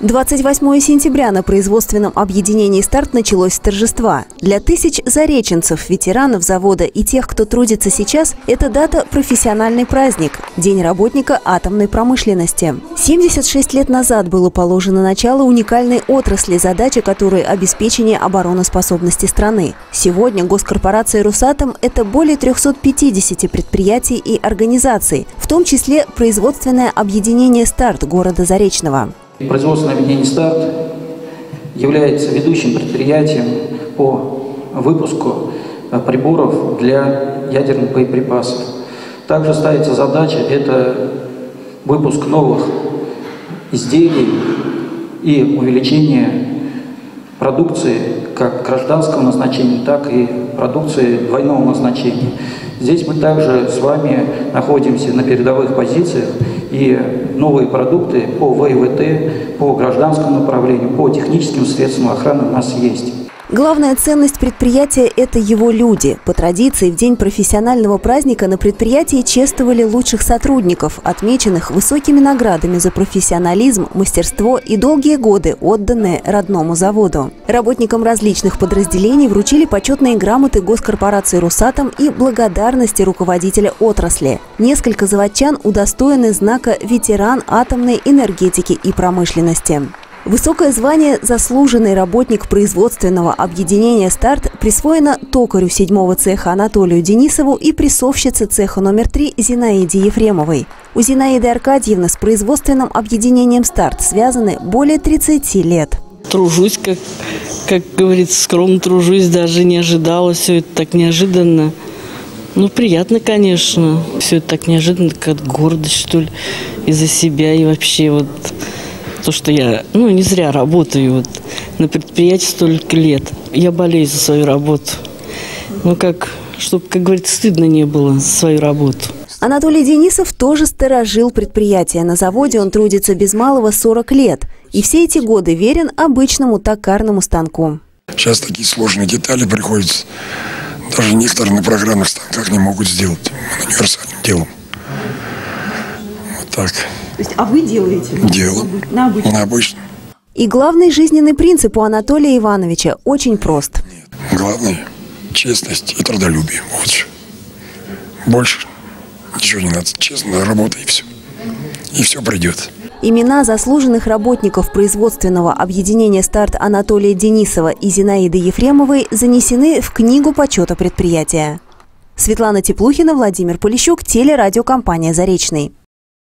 28 сентября на производственном объединении «Старт» началось с торжества. Для тысяч зареченцев, ветеранов завода и тех, кто трудится сейчас, эта дата – профессиональный праздник – День работника атомной промышленности. 76 лет назад было положено начало уникальной отрасли, задача которой – обеспечение обороноспособности страны. Сегодня госкорпорация «Русатом» – это более 350 предприятий и организаций, в том числе производственное объединение «Старт» города Заречного. Производственное объединение «Старт» является ведущим предприятием по выпуску э, приборов для ядерных боеприпасов. Также ставится задача – это выпуск новых изделий и увеличение продукции как гражданского назначения, так и продукции двойного назначения. Здесь мы также с вами находимся на передовых позициях и новые продукты по ВИВТ, по гражданскому направлению, по техническим средствам охраны у нас есть. Главная ценность предприятия – это его люди. По традиции, в день профессионального праздника на предприятии чествовали лучших сотрудников, отмеченных высокими наградами за профессионализм, мастерство и долгие годы, отданные родному заводу. Работникам различных подразделений вручили почетные грамоты госкорпорации «Русатом» и благодарности руководителя отрасли. Несколько заводчан удостоены знака «Ветеран атомной энергетики и промышленности». Высокое звание «Заслуженный работник производственного объединения «Старт» присвоено токарю седьмого цеха Анатолию Денисову и прессовщице цеха номер три Зинаиде Ефремовой. У Зинаиды Аркадьевны с производственным объединением «Старт» связаны более 30 лет. Тружусь, как, как говорится, скромно тружусь, даже не ожидала, все это так неожиданно. Ну, приятно, конечно. Все это так неожиданно, как гордость, что ли, из-за себя и вообще вот то, что я, ну, не зря работаю вот на предприятии столько лет. Я болею за свою работу. Ну, как, чтобы, как говорится, стыдно не было за свою работу. Анатолий Денисов тоже сторожил предприятие. На заводе он трудится без малого 40 лет. И все эти годы верен обычному токарному станку. Сейчас такие сложные детали приходится. Даже некоторые на программных станках не могут сделать. Универсальным делом. Так. То есть, а вы делаете? Делаю. На обычном? На обычном. И главный жизненный принцип у Анатолия Ивановича очень прост. Нет. Главное – честность и трудолюбие. Вот. Больше ничего не надо. Честно, работа и все. И все придет. Имена заслуженных работников производственного объединения «Старт» Анатолия Денисова и Зинаиды Ефремовой занесены в Книгу почета предприятия. Светлана Теплухина, Владимир Полищук, телерадиокомпания «Заречный».